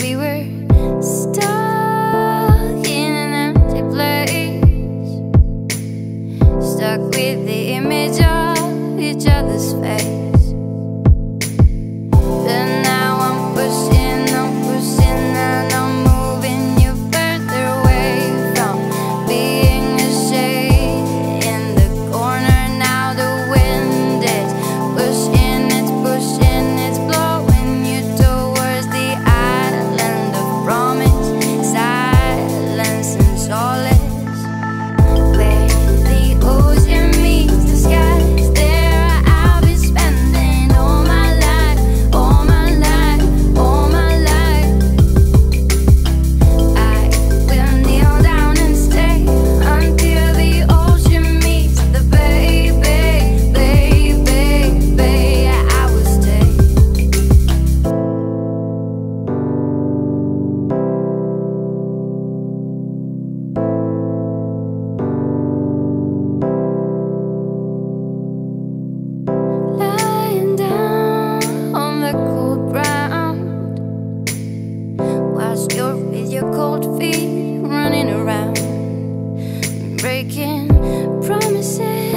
We were stuck in an empty place, stuck with the image of each other's face. Cold feet running around, breaking promises